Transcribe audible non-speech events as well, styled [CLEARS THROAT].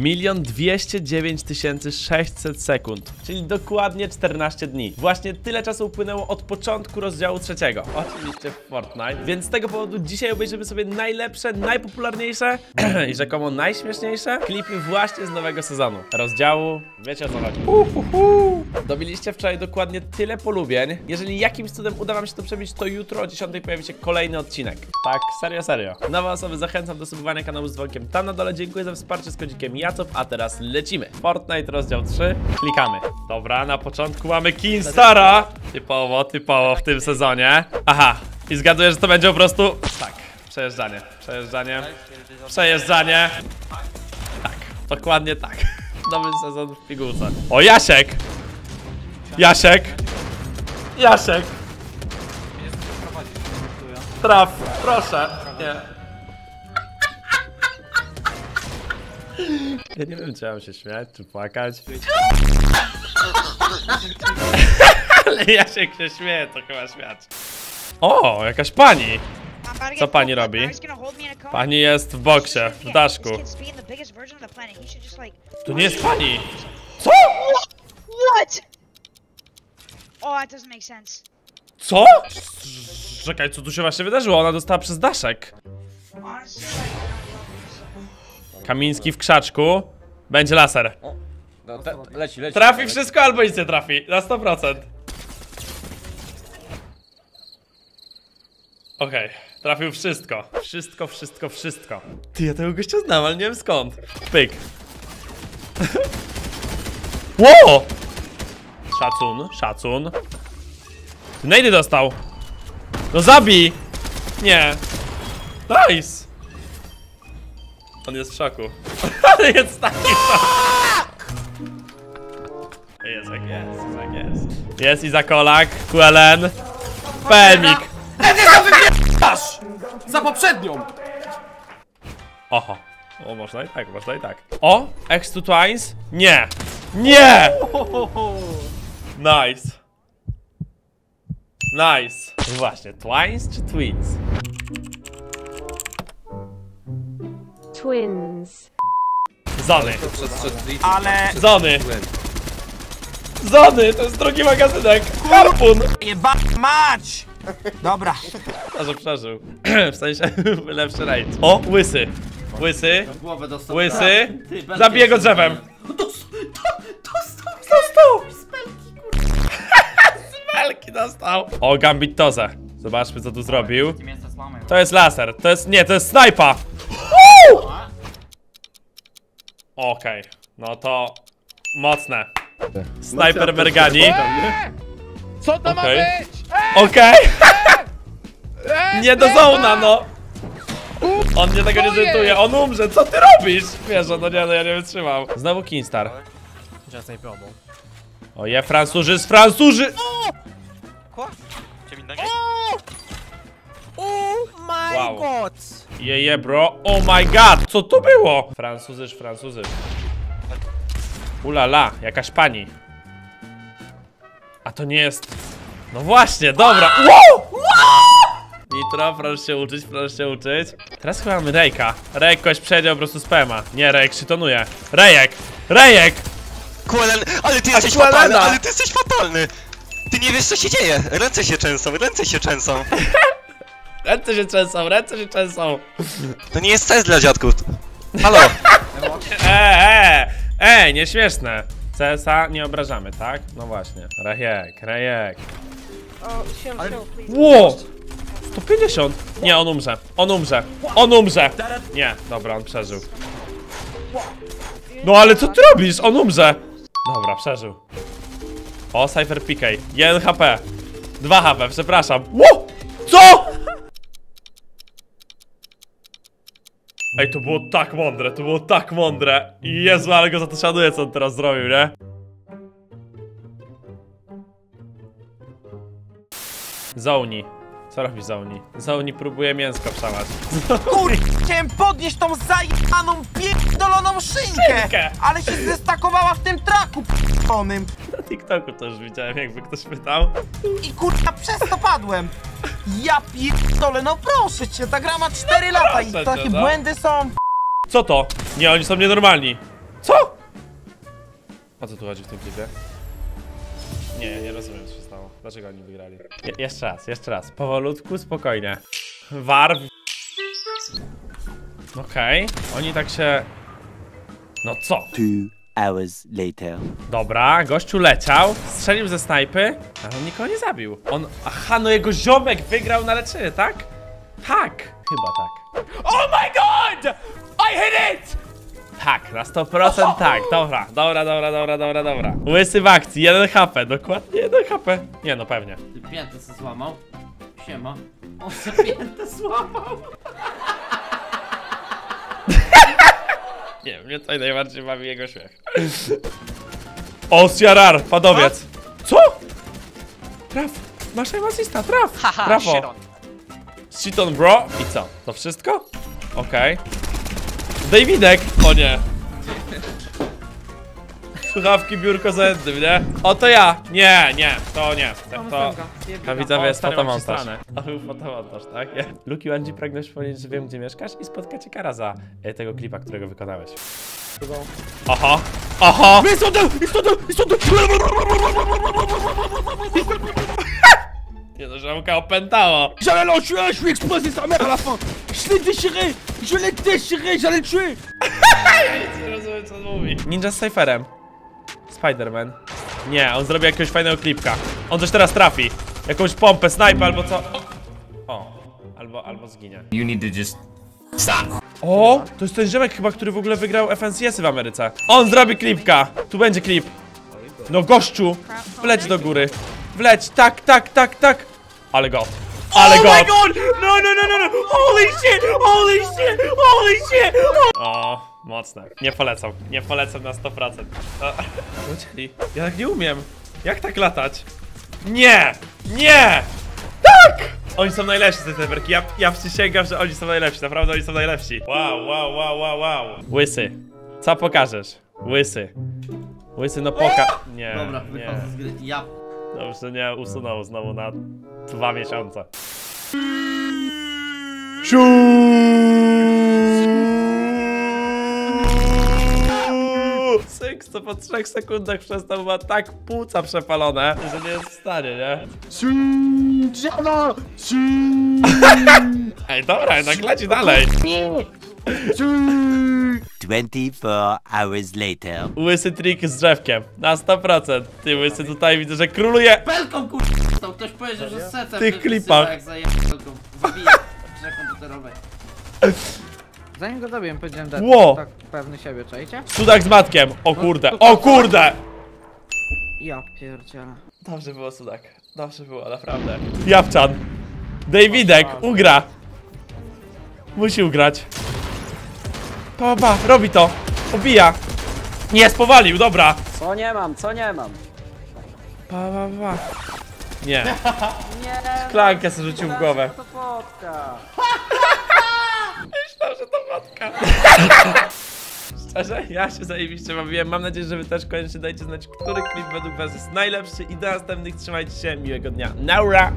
Milion dwieście dziewięć tysięcy sześćset sekund, czyli dokładnie 14 dni. Właśnie tyle czasu upłynęło od początku rozdziału trzeciego. Oczywiście w Fortnite. Więc z tego powodu dzisiaj obejrzymy sobie najlepsze, najpopularniejsze [CLEARS THROAT] i rzekomo najśmieszniejsze klipy właśnie z nowego sezonu. Rozdziału, wiecie o co chodzi. Uhuhu. Dobiliście wczoraj dokładnie tyle polubień. Jeżeli jakimś cudem uda wam się to przebić, to jutro o 10 pojawi się kolejny odcinek. Tak, serio, serio. Nowe osoby zachęcam do subowania kanału z dzwonkiem tam na dole. Dziękuję za wsparcie z kodzikiem A teraz lecimy. Fortnite rozdział 3, klikamy. Dobra, na początku mamy Kinstara. Typowo, typowo w tym sezonie. Aha, i zgaduję, że to będzie po prostu... Tak, przejeżdżanie, przejeżdżanie, przejeżdżanie. Tak, dokładnie tak. [LAUGHS] Nowy sezon w pigułce. O, Jasiek! Jasiek! Jasiek! Traf, proszę. Nie. Ja nie wiem, czy mam się śmiać, czy płakać. Ale Jasiek się śmieje, to chyba śmiać. O, jakaś pani. Co pani robi? Pani jest w boksie, w daszku. To nie jest pani. Co? What? Oh, that doesn't make sense. Co? Czekaj, co tu się właśnie wydarzyło? Ona dostała przez daszek. Honestly, Kamiński w krzaczku. Będzie laser. No, te, leci, leci. Trafi leci. wszystko albo nic nie trafi. Na 100%. Okej, trafił wszystko. Wszystko, wszystko, wszystko. Ty, ja tego gościa znam, ale nie wiem skąd. Pyk. [LAUGHS] Ło! Szacun, szacun. Ty Nejdy dostał. No zabij! Nie. Nice! On jest w szoku. [LAUGHS] Ale jest taki szok. Jest jak jest, jest jak jest. Jest Izakolak, QLN, Pelmik. Aż! Za poprzednią! Oho. O, można i tak, można i tak. O, X to Twines? Nie! Nie! Nice. Nice. Właśnie, Twines czy Twins? Twins. Zony. Ale... Zony. Zony, to jest drugi magazynek. Harpun. Jeba mać! Dobra. A że przeżył. w sensie [LAUGHS] lepszy raid. O, łysy. Łysy. Głowę dostał. Łysy. Zabiję go drzewem. Dostał! Dostał! Smelki dostał. O, Gambit Toze. Zobaczmy, co tu zrobił. To jest laser. To jest... Nie, to jest snajpa. Okej. No to... Mocne. Sniper Mergani. Co to Okej. ma być? Okej. Nie do zona, no. On mnie tego nie zentuje, on umrze, co ty robisz? Wiesz, no nie, no ja nie wytrzymam. Znowu Kinstar. O je, Francuzi z Francuzi! Oh my Wow. god! Je, je, bro. Oh my god, co to było? Francuzyż, Francuzyż. Ulala, jakaś pani. A to nie jest... No właśnie, dobra. [LAUGHS] Wow! Nitro, proszę się uczyć, proszę się uczyć. Teraz chyba mamy Rejka. Rejek kogoś przejdzie po prostu spema. Nie, Rejek szytonuje. Rejek! Rejek! Kuelen, ale ty jesteś Kuelena. fatalny, ale ty jesteś fatalny! Ty nie wiesz co się dzieje! Ręce się trzęsą, ręce się trzęsą! [LAUGHS] Ręce się trzęsą, ręce się trzęsą. To nie jest test dla dziadków. Halo! Eee, eee, nieśmieszne. CSA nie obrażamy, tak? No właśnie. Rejek, Rejek. Ło! 150! Nie, on umrze. On umrze. On umrze! Nie, dobra, on przeżył. No ale co ty robisz? On umrze! Dobra, przeżył. O, Cypher PK. 1 HP. 2 HP, przepraszam. Ło! Ej, to było tak mądre, to było tak mądre. Jezu, ale go za to szanuję, co on teraz zrobił, nie? Zoni. Co robi Zoni? Zoni próbuje mięsko przelać. Chciałem podnieść tą zajebaną pierdoloną szynkę! Szynkę! Ale się zestakowała w tym traku p***onym Na TikToku to już widziałem, jakby ktoś pytał. i kurwa przez to padłem! Ja pierdolę, no proszę cię, ta gra ma 4 lata i proszę takie cię, no. błędy są... Co to? Nie, oni są nienormalni. Co? O co tu chodzi w tym klipie? Nie, nie rozumiem co się stało. Dlaczego oni wygrali? Je jeszcze raz, jeszcze raz. Powolutku, spokojnie. War. Okej, oni tak się... No co? Two hours later. Dobra, gościu leciał, strzelił ze snajpy, ale on nikogo nie zabił. On, aha, no jego ziomek wygrał na leczenie, tak? Tak, chyba tak. Oh my god! I hit it! Tak, na 100% tak, dobra, dobra, dobra, dobra, dobra, dobra. Łysy w akcji, 1 HP, dokładnie 1 HP. Nie no, pewnie. Ty piętę se złamał. Siema. On se piętę złamał. Nie, mnie tutaj najbardziej bawi jego śmiech. Osjarar, padowiec. Co? Traf, masz asista, traf. Brawo. Shiton bro. I co? To wszystko? Okej. Davidek! O nie. Słuchawki, biurko za jednym, nie? O to ja! Nie, nie, to nie. To, to widzowie jest fotomontaż. To był fotomontaż, tak? Luki Wanji pragnąć powiedzieć, że wiem gdzie mieszkasz i spotkacie kara za e, tego klipa, którego wykonałeś. Aha! Aha! Nie no, żonka opętało! J'allais l'en tuer, je lui explosé sa mère à la fin. Je l'ai déchiré, je l'ai déchiré, j'allais le tuer. Nie rozumiem co on mówi. Ninja z Cypherem. Spider-Man. Nie, on zrobi jakiegoś fajnego klipka. On coś teraz trafi. Jakąś pompę, snajpę albo co. O, albo, albo zginie. You need to just stop. O, to jest ten ziomek chyba, który w ogóle wygrał FNCS-y w Ameryce. On zrobi klipka. Tu będzie klip. No gościu, wleć do góry. Wleć, tak, tak, tak, tak. Ale go. Ale go. Oh my god! No, no, no, no, no! Holy shit! Holy shit! Holy shit! O, mocne. Nie polecam. Nie polecam na 100%. O, Uciekli. Ja tak nie umiem. Jak tak latać? Nie! Nie! Tak! Oni są najlepsi z tej teberki. Ja, ja przysięgam, że oni są najlepsi. Naprawdę oni są najlepsi. Wow, wow, wow, wow, wow. Łysy. Co pokażesz? Łysy. Łysy, no poka... Nie, Dobra, nie. wychodzę z gry. Ja. Dobrze, nie, usunął znowu na dwa miesiące. Siu! Syk, co po trzech sekundach przestał ma tak płuca przepalone, że nie jest w stanie, nie? Java, [LAUGHS] Ej, dobra, jednak leci dalej. 24 hours later. Łysy trik z drzewkiem, na 100%. Ty łysy tutaj widzę, że króluje. Belką kur... To ktoś powiedział, że secem tych klipach. Jak zaje w komputerowej. Zanim go zabiłem, powiedziałem dead. Ło! Tak pewny siebie, czajcie? Sudak z matkiem. O kurde, o kurde! Ja pierdzielę. Dobrze było, Sudak. Dobrze było, naprawdę. Japczan. Davidek, ugra. Musi ugrać. Pa, pa, robi to. Obija. Nie, spowalił, dobra. Co nie mam, co nie mam? Pa, pa, pa. Nie. [LAUGHS] Szklankę sobie rzucił w głowę. To fotka. [LAUGHS] [LAUGHS] Szczerze, ja się zajebiście bawiłem. Mam nadzieję, że wy też koniecznie dajcie znać, który klip według was jest najlepszy i do następnych trzymajcie się. Miłego dnia. Naura!